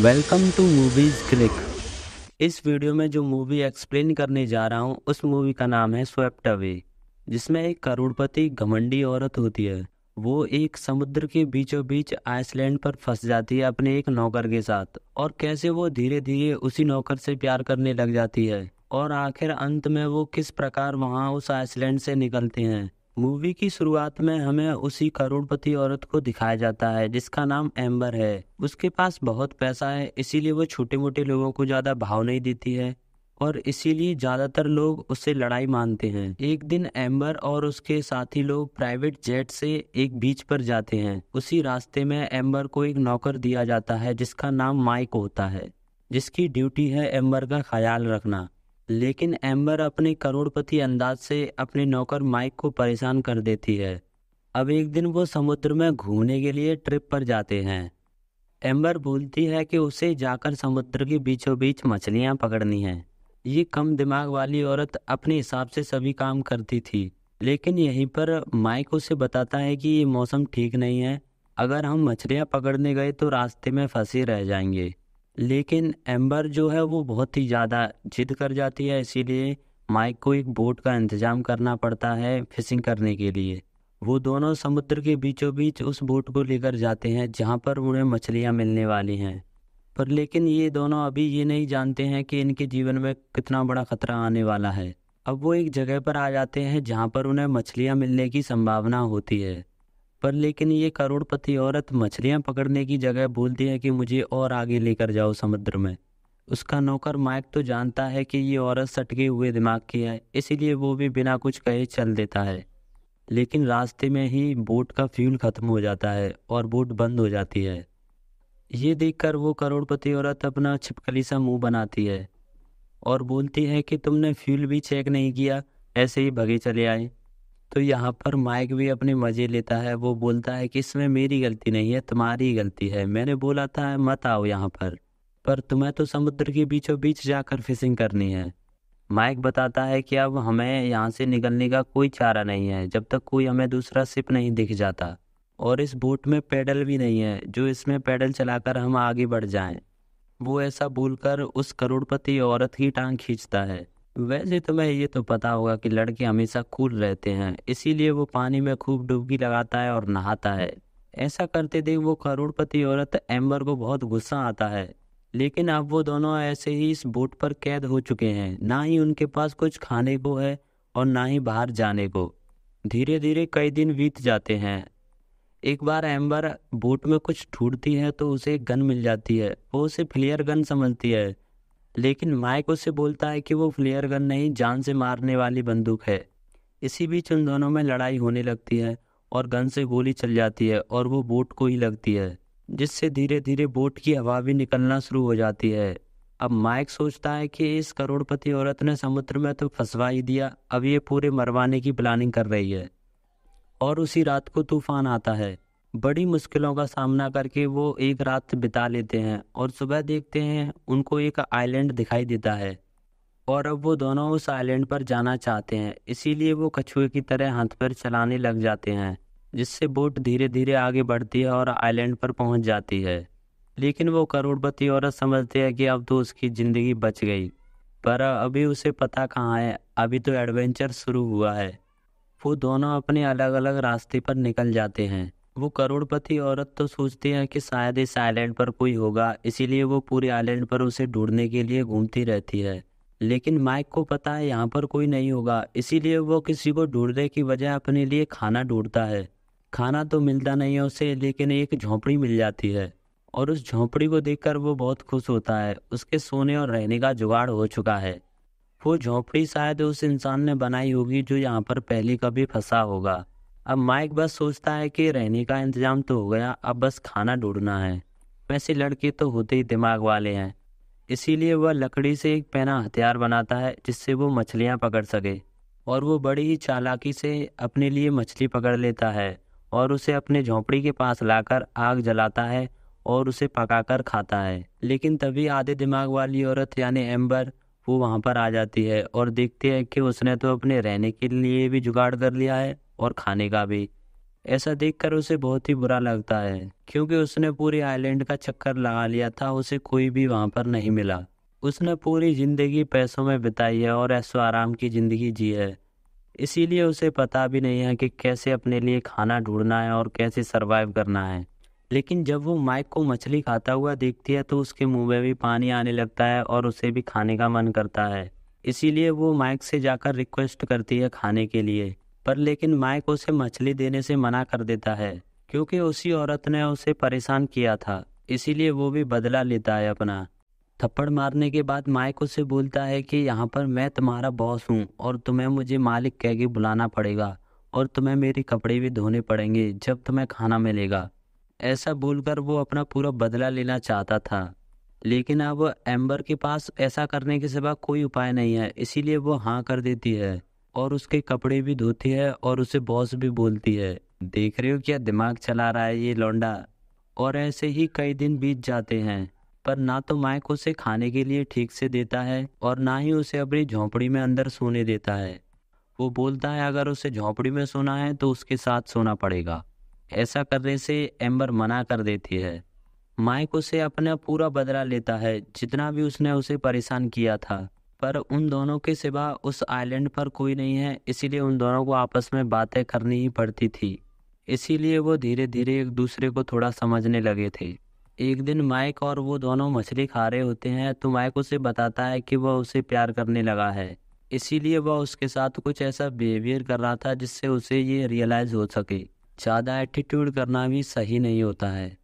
Welcome to movies click इस video में जो मूवी एक्सप्लेन करने जा रहा हूँ, उस मूवी का नाम है स्वेप्ट अवे जिसमें एक करोड़पति घमंडी औरत होती है। वो एक समुद्र के बीचों बीच आइसलैंड पर फंस जाती है अपने एक नौकर के साथ, और कैसे वो धीरे धीरे उसी नौकर से प्यार करने लग जाती है, और आखिर अंत में वो किस प्रकार वहाँ उस आइसलैंड से निकलते हैं। मूवी की शुरुआत में हमें उसी करोड़पति औरत को दिखाया जाता है, जिसका नाम एम्बर है। उसके पास बहुत पैसा है, इसीलिए वो छोटे मोटे लोगों को ज़्यादा भाव नहीं देती है और इसीलिए ज़्यादातर लोग उससे लड़ाई मानते हैं। एक दिन एम्बर और उसके साथी लोग प्राइवेट जेट से एक बीच पर जाते हैं। उसी रास्ते में एम्बर को एक नौकर दिया जाता है, जिसका नाम माइक होता है, जिसकी ड्यूटी है एम्बर का ख्याल रखना। लेकिन एम्बर अपने करोड़पति अंदाज से अपने नौकर माइक को परेशान कर देती है। अब एक दिन वो समुद्र में घूमने के लिए ट्रिप पर जाते हैं। एम्बर बोलती है कि उसे जाकर समुद्र के बीचों बीच मछलियाँ पकड़नी हैं। ये कम दिमाग वाली औरत अपने हिसाब से सभी काम करती थी, लेकिन यहीं पर माइक उसे बताता है कि ये मौसम ठीक नहीं है। अगर हम मछलियाँ पकड़ने गए तो रास्ते में फंसे रह जाएँगे। लेकिन एम्बर जो है वो बहुत ही ज़्यादा जिद कर जाती है, इसीलिए माइक को एक बोट का इंतज़ाम करना पड़ता है फिशिंग करने के लिए। वो दोनों समुद्र के बीचों बीच उस बोट को लेकर जाते हैं, जहाँ पर उन्हें मछलियाँ मिलने वाली हैं। पर लेकिन ये दोनों अभी ये नहीं जानते हैं कि इनके जीवन में कितना बड़ा खतरा आने वाला है। अब वो एक जगह पर आ जाते हैं, जहाँ पर उन्हें मछलियाँ मिलने की संभावना होती है। पर लेकिन ये करोड़पति औरत मछलियाँ पकड़ने की जगह बोलती है कि मुझे और आगे लेकर जाओ समुद्र में। उसका नौकर माइक तो जानता है कि ये औरत सटके हुए दिमाग की है, इसीलिए वो भी बिना कुछ कहे चल देता है। लेकिन रास्ते में ही बोट का फ्यूल खत्म हो जाता है और बोट बंद हो जाती है। ये देखकर वो करोड़पति औरत अपना छिपकली सा मुँह बनाती है और बोलती है कि तुमने फ्यूल भी चेक नहीं किया, ऐसे ही भगे चले आए। तो यहाँ पर माइक भी अपने मज़े लेता है। वो बोलता है कि इसमें मेरी गलती नहीं है, तुम्हारी गलती है। मैंने बोला था, मत आओ यहाँ पर। पर तुम्हें तो समुद्र के बीचों बीच जाकर फिशिंग करनी है। माइक बताता है कि अब हमें यहाँ से निकलने का कोई चारा नहीं है, जब तक कोई हमें दूसरा सिप नहीं दिख जाता। और इस बोट में पैडल भी नहीं है, जो इसमें पैडल चलाकर हम आगे बढ़ जाएँ। वो ऐसा बोलकर उस करोड़पति औरत की टांग खींचता है। वैसे तुम्हें ये तो पता होगा कि लड़के हमेशा कूल रहते हैं, इसीलिए वो पानी में खूब डुबकी लगाता है और नहाता है। ऐसा करते देख वो करोड़पति औरत एम्बर को बहुत गुस्सा आता है। लेकिन अब वो दोनों ऐसे ही इस बोट पर कैद हो चुके हैं, ना ही उनके पास कुछ खाने को है और ना ही बाहर जाने को। धीरे धीरे कई दिन बीत जाते हैं। एक बार एम्बर बोट में कुछ ढूंढती है तो उसे एक गन मिल जाती है, वो उसे फ्लेयर गन समझती है। लेकिन माइक उससे बोलता है कि वो फ्लेयर गन नहीं, जान से मारने वाली बंदूक है। इसी बीच उन दोनों में लड़ाई होने लगती है और गन से गोली चल जाती है और वो बोट को ही लगती है, जिससे धीरे धीरे बोट की हवा भी निकलना शुरू हो जाती है। अब माइक सोचता है कि इस करोड़पति औरत ने समुद्र में तो फंसवा ही दिया, अब ये पूरे मरवाने की प्लानिंग कर रही है। और उसी रात को तूफ़ान आता है। बड़ी मुश्किलों का सामना करके वो एक रात बिता लेते हैं और सुबह देखते हैं उनको एक आइलैंड दिखाई देता है। और अब वो दोनों उस आइलैंड पर जाना चाहते हैं, इसीलिए वो कछुए की तरह हाथ पर चलाने लग जाते हैं, जिससे बोट धीरे धीरे आगे बढ़ती है और आइलैंड पर पहुँच जाती है। लेकिन वो करोड़पति औरत समझते हैं कि अब तो उसकी ज़िंदगी बच गई। पर अभी उसे पता कहाँ है, अभी तो एडवेंचर शुरू हुआ है। वो दोनों अपने अलग अलग रास्ते पर निकल जाते हैं। वो करोड़पति औरत तो सोचती है कि शायद इस आइलैंड पर कोई होगा, इसीलिए वो पूरे आइलैंड पर उसे ढूँढने के लिए घूमती रहती है। लेकिन माइक को पता है यहाँ पर कोई नहीं होगा, इसीलिए वो किसी को ढूँढने की वजह अपने लिए खाना ढूंढता है। खाना तो मिलता नहीं है उसे, लेकिन एक झोंपड़ी मिल जाती है। और उस झोंपड़ी को देखकर वो बहुत खुश होता है। उसके सोने और रहने का जुगाड़ हो चुका है। वो झोंपड़ी शायद उस इंसान ने बनाई होगी जो यहाँ पर पहले कभी फंसा होगा। अब माइक बस सोचता है कि रहने का इंतज़ाम तो हो गया, अब बस खाना ढूंढना है। वैसे लड़के तो होते ही दिमाग वाले हैं। इसीलिए वह लकड़ी से एक पैना हथियार बनाता है, जिससे वो मछलियाँ पकड़ सके। और वो बड़ी ही चालाकी से अपने लिए मछली पकड़ लेता है और उसे अपने झोंपड़ी के पास लाकर आग जलाता है और उसे पकाकर खाता है। लेकिन तभी आधे दिमाग वाली औरत, यानी एम्बर, वो वहाँ पर आ जाती है और देखती है कि उसने तो अपने रहने के लिए भी जुगाड़ कर लिया है। और खाने का भी। ऐसा देखकर उसे बहुत ही बुरा लगता है, क्योंकि उसने पूरे आइलैंड का चक्कर लगा लिया था, उसे कोई भी वहाँ पर नहीं मिला। उसने पूरी ज़िंदगी पैसों में बिताई है और ऐसो आराम की ज़िंदगी जी है। इसीलिए उसे पता भी नहीं है कि कैसे अपने लिए खाना ढूंढना है और कैसे सरवाइव करना है। लेकिन जब वो माइक को मछली खाता हुआ देखती है तो उसके मुँह में भी पानी आने लगता है और उसे भी खाने का मन करता है। इसीलिए वो माइक से जाकर रिक्वेस्ट करती है खाने के लिए। पर लेकिन माइक उसे मछली देने से मना कर देता है, क्योंकि उसी औरत ने उसे परेशान किया था, इसीलिए वो भी बदला लेता है अपना। थप्पड़ मारने के बाद माइक उसे बोलता है कि यहाँ पर मैं तुम्हारा बॉस हूँ और तुम्हें मुझे मालिक कह के बुलाना पड़ेगा और तुम्हें मेरे कपड़े भी धोने पड़ेंगे जब तुम्हें खाना मिलेगा। ऐसा बोलकर वो अपना पूरा बदला लेना चाहता था। लेकिन अब एम्बर के पास ऐसा करने के सिवा कोई उपाय नहीं है, इसीलिए वो हाँ कर देती है। और उसके कपड़े भी धोती है और उसे बॉस भी बोलती है, देख रहे हो क्या दिमाग चला रहा है ये लौंडा? और ऐसे ही कई दिन बीत जाते हैं, पर ना तो माइक उसे खाने के लिए ठीक से देता है और ना ही उसे अपनी झोंपड़ी में अंदर सोने देता है। वो बोलता है, अगर उसे झोंपड़ी में सोना है तो उसके साथ सोना पड़ेगा। ऐसा करने से एम्बर मना कर देती है। माइक उसे अपना पूरा बदला लेता है, जितना भी उसने उसे परेशान किया था। पर उन दोनों के सिवा उस आइलैंड पर कोई नहीं है, इसीलिए उन दोनों को आपस में बातें करनी ही पड़ती थी। इसीलिए वो धीरे धीरे एक दूसरे को थोड़ा समझने लगे थे। एक दिन माइक और वो दोनों मछली खा रहे होते हैं तो माइक उसे बताता है कि वह उसे प्यार करने लगा है। इसीलिए वह उसके साथ कुछ ऐसा बिहेवियर कर रहा था जिससे उसे ये रियलाइज़ हो सके। ज़्यादा एटीट्यूड करना भी सही नहीं होता है।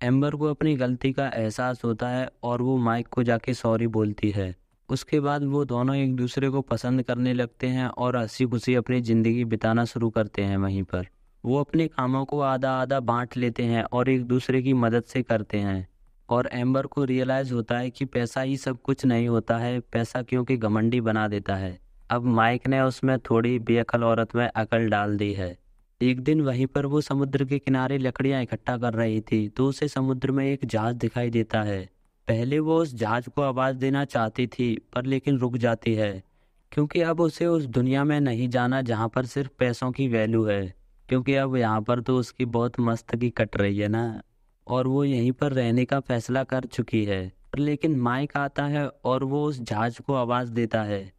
एम्बर को अपनी गलती का एहसास होता है और वो माइक को जाके सॉरी बोलती है। उसके बाद वो दोनों एक दूसरे को पसंद करने लगते हैं और हँसी खुशी अपनी ज़िंदगी बिताना शुरू करते हैं वहीं पर। वो अपने कामों को आधा आधा बांट लेते हैं और एक दूसरे की मदद से करते हैं। और एम्बर को रियलाइज़ होता है कि पैसा ही सब कुछ नहीं होता है, पैसा क्योंकि घमंडी बना देता है। अब माइक ने उसमें थोड़ी बेअकल औरत में अकल डाल दी है। एक दिन वहीं पर वो समुद्र के किनारे लकड़ियाँ इकट्ठा कर रही थी तो उसे समुद्र में एक जहाज़ दिखाई देता है। पहले वो उस जहाज़ को आवाज़ देना चाहती थी, पर लेकिन रुक जाती है, क्योंकि अब उसे उस दुनिया में नहीं जाना जहाँ पर सिर्फ़ पैसों की वैल्यू है, क्योंकि अब यहाँ पर तो उसकी बहुत मस्त की कट रही है ना, और वो यहीं पर रहने का फैसला कर चुकी है। पर लेकिन माइक आता है और वो उस जहाज़ को आवाज़ देता है।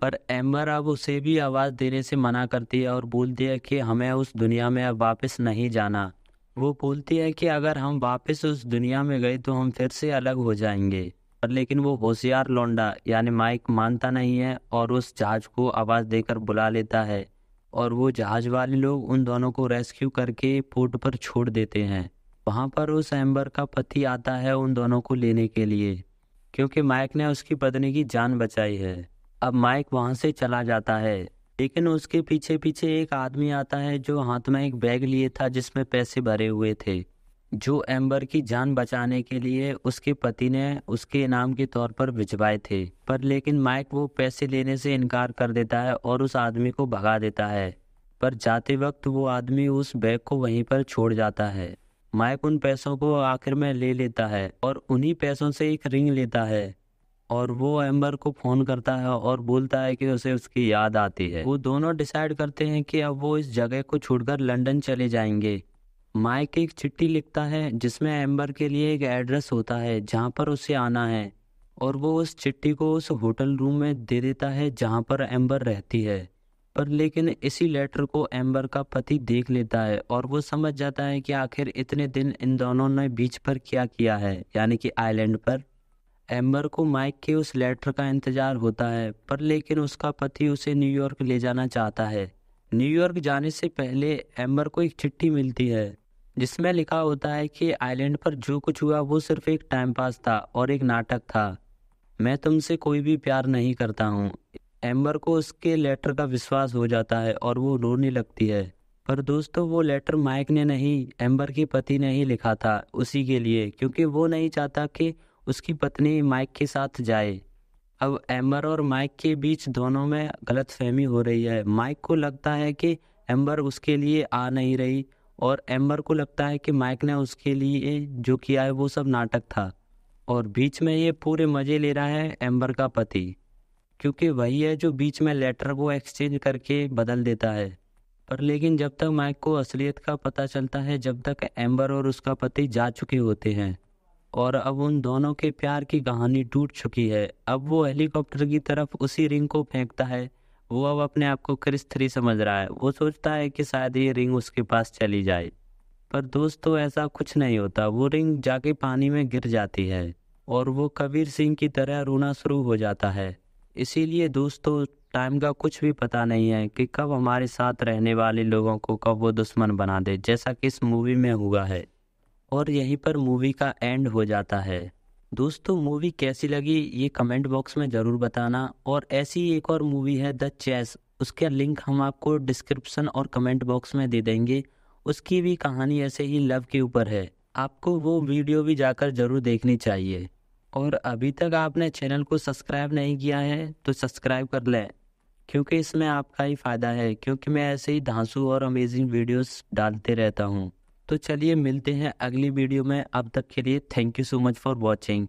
पर एम्बर अब उसे भी आवाज़ देने से मना करती है और बोलती है कि हमें उस दुनिया में अब वापस नहीं जाना। वो बोलती है कि अगर हम वापस उस दुनिया में गए तो हम फिर से अलग हो जाएँगे। पर लेकिन वो होशियार लौंडा, यानी माइक मानता नहीं है और उस जहाज़ को आवाज़ देकर बुला लेता है और वो जहाज़ वाले लोग उन दोनों को रेस्क्यू करके पोर्ट पर छोड़ देते हैं। वहाँ पर उस एम्बर का पति आता है उन दोनों को लेने के लिए, क्योंकि माइक ने उसकी पत्नी की जान बचाई है। अब माइक वहाँ से चला जाता है। लेकिन उसके पीछे पीछे एक आदमी आता है जो हाथ में एक बैग लिए था जिसमें पैसे भरे हुए थे। जो एम्बर की जान बचाने के लिए उसके पति ने उसके इनाम के तौर पर भिजवाए थे। पर लेकिन माइक वो पैसे लेने से इनकार कर देता है और उस आदमी को भगा देता है। पर जाते वक्त वो आदमी उस बैग को वहीं पर छोड़ जाता है। माइक उन पैसों को आखिर में ले लेता है और उन्हीं पैसों से एक रिंग लेता है। और वो एम्बर को फ़ोन करता है और बोलता है कि उसे उसकी याद आती है। वो दोनों डिसाइड करते हैं कि अब वो इस जगह को छोड़कर लंदन चले जाएँगे। माइक एक चिट्ठी लिखता है, जिसमें एम्बर के लिए एक एड्रेस होता है, जहाँ पर उसे आना है। और वो उस चिट्ठी को उस होटल रूम में दे देता है, जहाँ पर एम्बर रहती है। पर लेकिन इसी लेटर को एम्बर का पति देख लेता है और वो समझ जाता है कि आखिर इतने दिन इन दोनों ने बीच पर क्या किया है, यानी कि आइलैंड पर। एम्बर को माइक के उस लेटर का इंतज़ार होता है, पर लेकिन उसका पति उसे न्यूयॉर्क ले जाना चाहता है। न्यूयॉर्क जाने से पहले एम्बर को एक चिट्ठी मिलती है, जिसमें लिखा होता है कि आइलैंड पर जो कुछ हुआ वो सिर्फ़ एक टाइम पास था और एक नाटक था। मैं तुमसे कोई भी प्यार नहीं करता हूँ। एम्बर को उसके लेटर का विश्वास हो जाता है और वो रोने लगती है। पर दोस्तों, वो लेटर माइक ने नहीं एम्बर के पति ने ही लिखा था उसी के लिए, क्योंकि वो नहीं चाहता कि उसकी पत्नी माइक के साथ जाए। अब एम्बर और माइक के बीच दोनों में गलत फहमी हो रही है। माइक को लगता है कि एम्बर उसके लिए आ नहीं रही और एम्बर को लगता है कि माइक ने उसके लिए जो किया है वो सब नाटक था। और बीच में ये पूरे मज़े ले रहा है एम्बर का पति, क्योंकि वही है जो बीच में लेटर को एक्सचेंज करके बदल देता है। पर लेकिन जब तक माइक को असलियत का पता चलता है, जब तक एम्बर और उसका पति जा चुके होते हैं। और अब उन दोनों के प्यार की कहानी टूट चुकी है। अब वो हेलीकॉप्टर की तरफ़ उसी रिंग को फेंकता है। वो अब अपने आप को क्रिस थ्री समझ रहा है। वो सोचता है कि शायद ये रिंग उसके पास चली जाए। पर दोस्तों ऐसा कुछ नहीं होता। वो रिंग जाके पानी में गिर जाती है और वो कबीर सिंह की तरह रोना शुरू हो जाता है। इसीलिए दोस्तों, टाइम का कुछ भी पता नहीं है कि कब हमारे साथ रहने वाले लोगों को कब वो दुश्मन बना दे, जैसा कि इस मूवी में हुआ है। और यहीं पर मूवी का एंड हो जाता है। दोस्तों, मूवी कैसी लगी ये कमेंट बॉक्स में ज़रूर बताना। और ऐसी एक और मूवी है द चेस उसका लिंक हम आपको डिस्क्रिप्शन और कमेंट बॉक्स में दे देंगे। उसकी भी कहानी ऐसे ही लव के ऊपर है। आपको वो वीडियो भी जाकर ज़रूर देखनी चाहिए। और अभी तक आपने चैनल को सब्सक्राइब नहीं किया है तो सब्सक्राइब कर लें। क्योंकि इसमें आपका ही फ़ायदा है, क्योंकि मैं ऐसे ही धांसू और अमेजिंग वीडियोस डालते रहता हूँ। तो चलिए मिलते हैं अगली वीडियो में। अब तक के लिए thank you so much for watching